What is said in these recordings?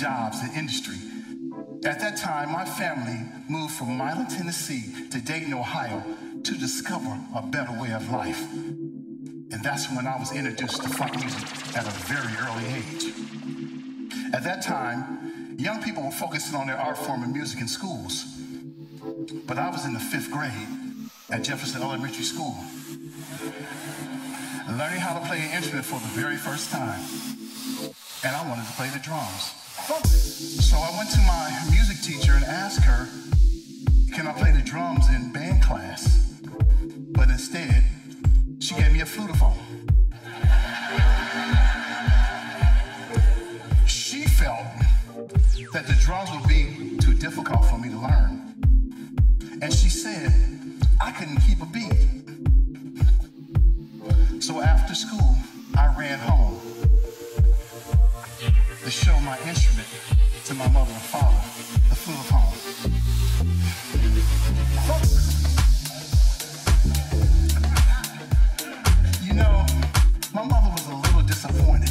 jobs and industry. At that time, my family moved from Milan, Tennessee to Dayton, Ohio to discover a better way of life. And that's when I was introduced to funk music at a very early age. At that time, young people were focusing on their art form and music in schools. But I was in the fifth grade at Jefferson Elementary School, learning how to play an instrument for the very first time. And I wanted to play the drums. So I went to my music teacher and asked her, can I play the drums in band class? But instead, she gave me a flutophone. She felt that the drums would be too difficult for me to learn. And she said I couldn't keep a beat. So after school, I ran home to show my instrument to my mother and father, the flutophone. You know, my mother was a little disappointed.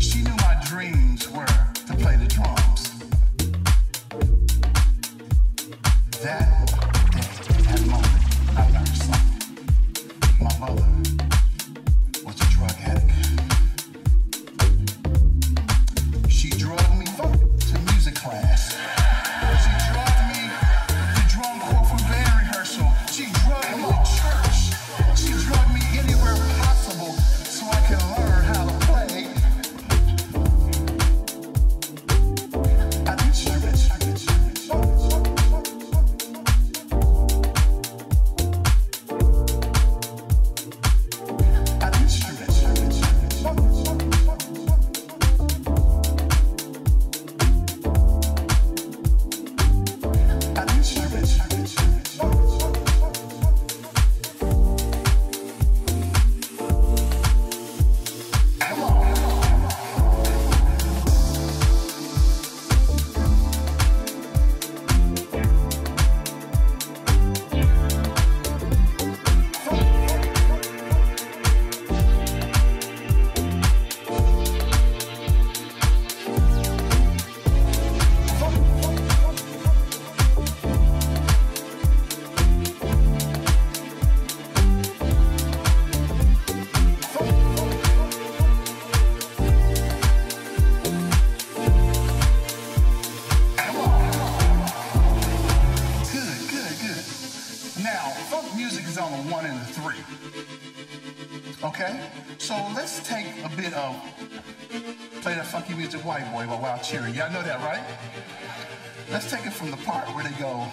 She knew my dreams were to play the drums. That music white boy Wild Cherry. Y'all know that, right? Let's take it from the part where they go,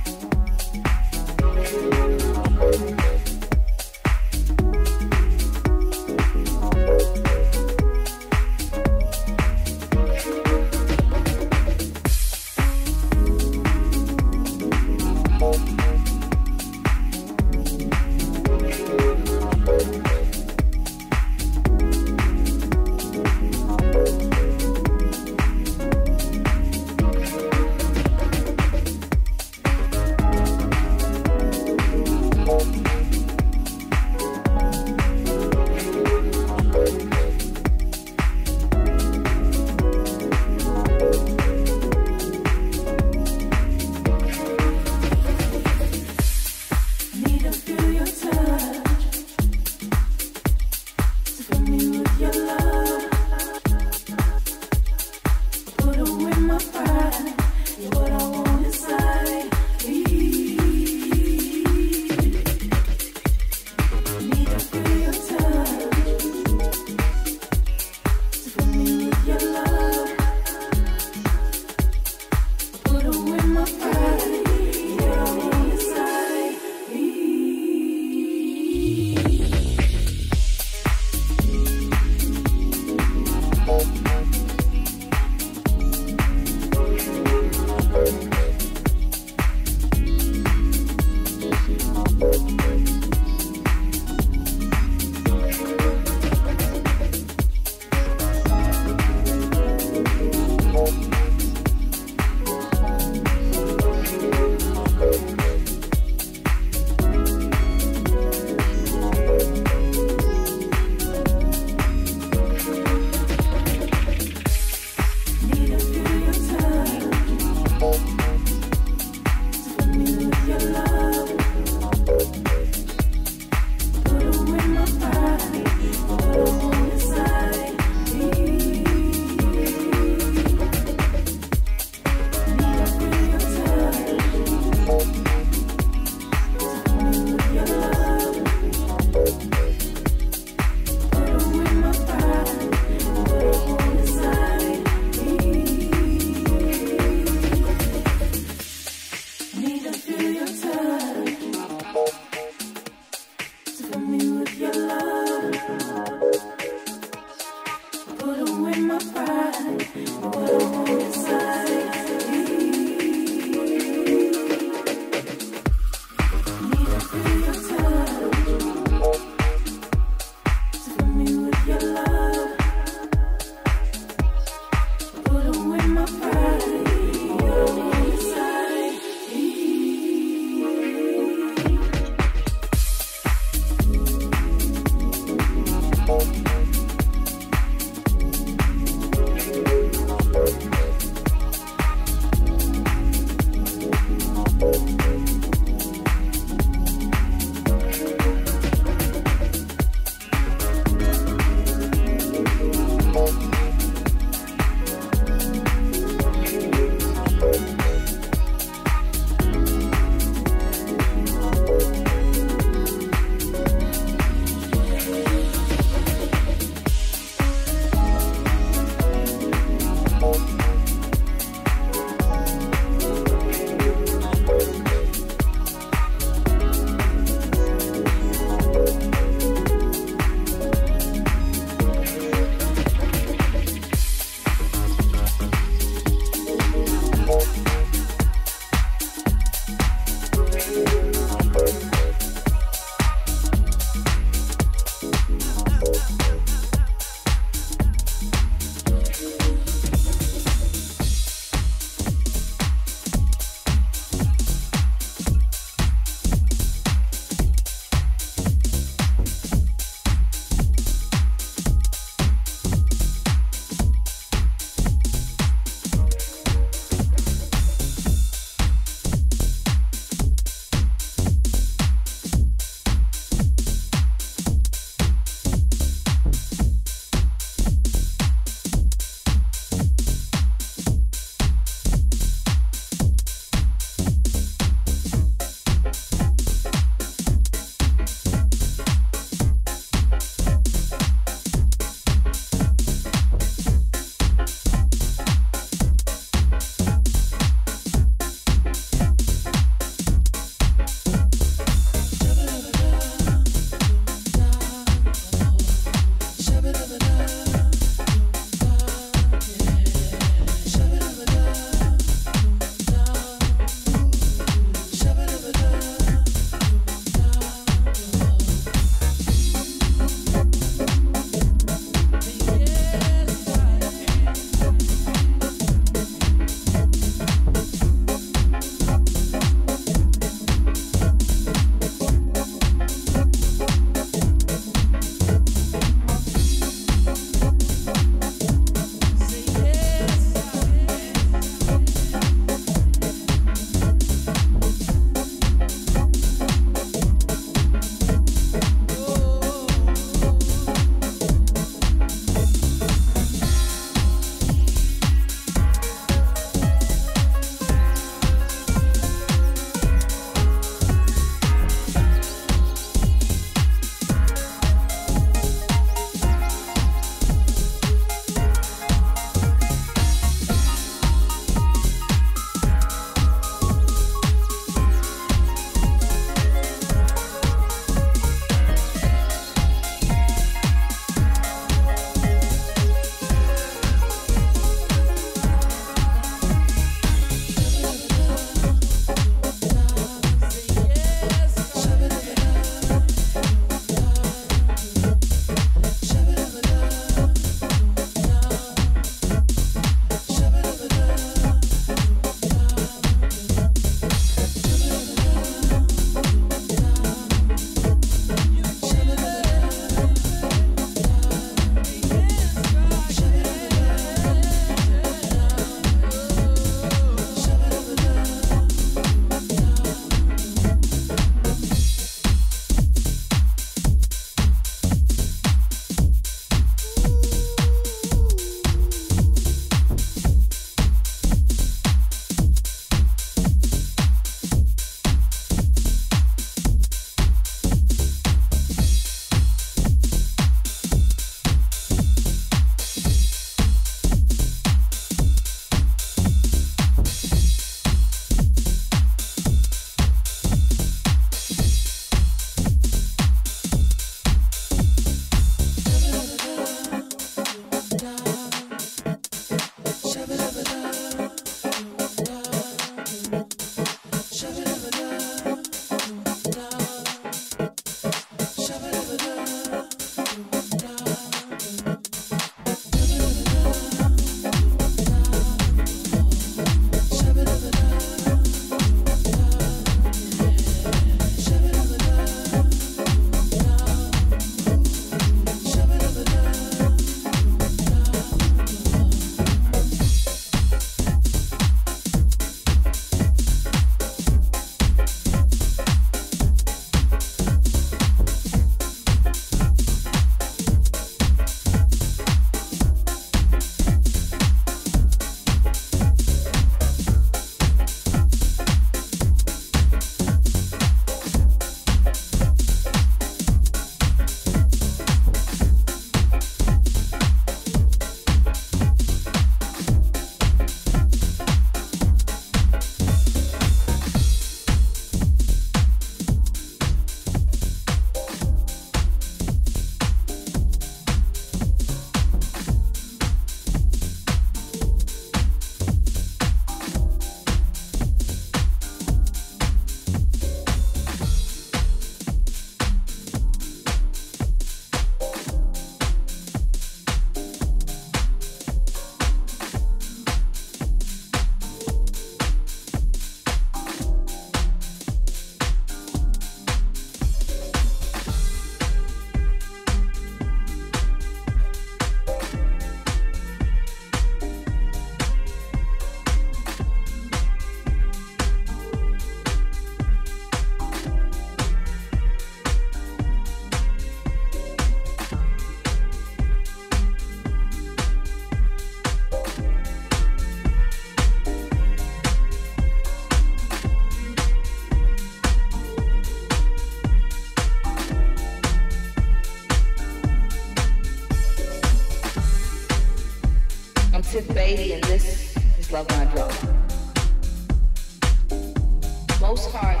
most hard.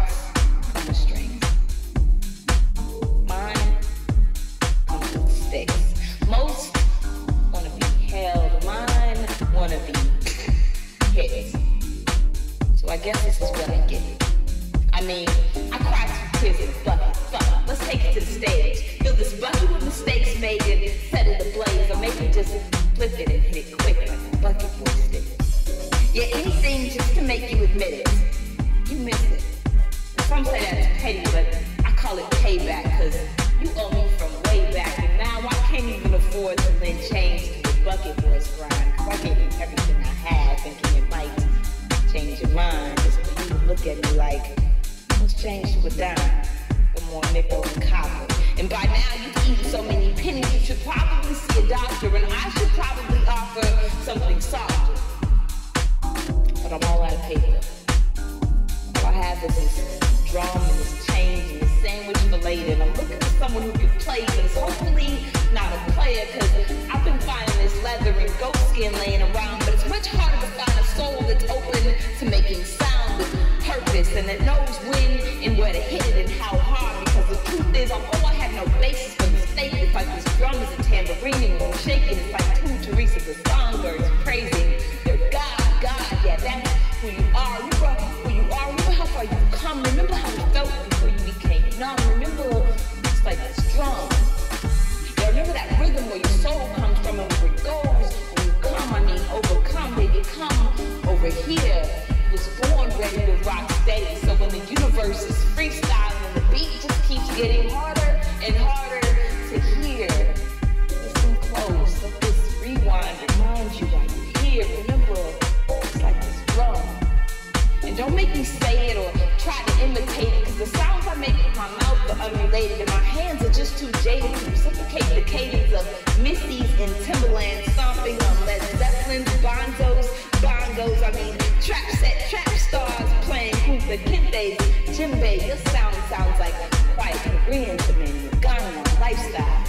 to Jada to reciprocate the cadence of Missy's and Timbaland stomping on Led Zeppelin's, bongos, Bongos, I mean, trap set, trap stars playing Hooper, Kentes, Djembe. Your sound sounds like quiet Korean to me, Ugandan lifestyle.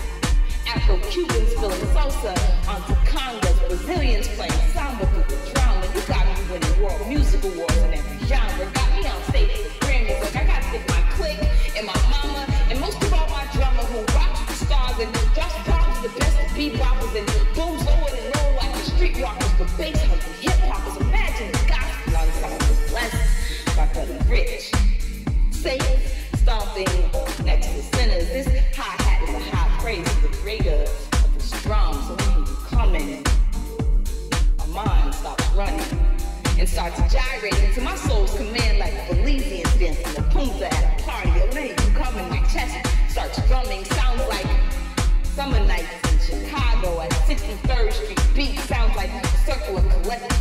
Afro-Cubans feeling salsa onto congas, Brazilians playing start to gyrate into my soul's command like Belizeans dancing a punta at a party. Oh, now you come my chest, starts drumming, sounds like summer nights in Chicago at 63rd Street beat, sounds like a circle of collective